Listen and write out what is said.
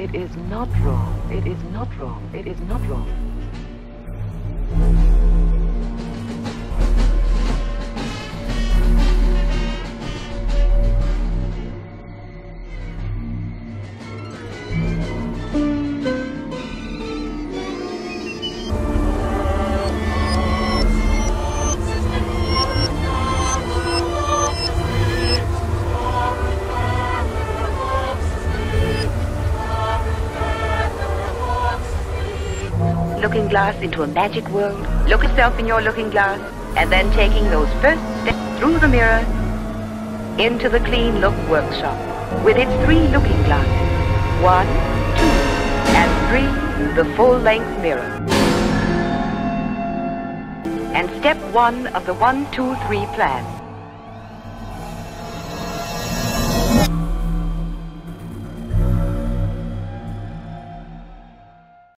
it is not wrong. It is not wrong. It is not wrong. Looking glass into a magic world. Look yourself in your looking glass, and then taking those first steps through the mirror into the Clean Look Workshop with its three looking glasses. One, two, and three, the full-length mirror. And step one of the one, two, three plan.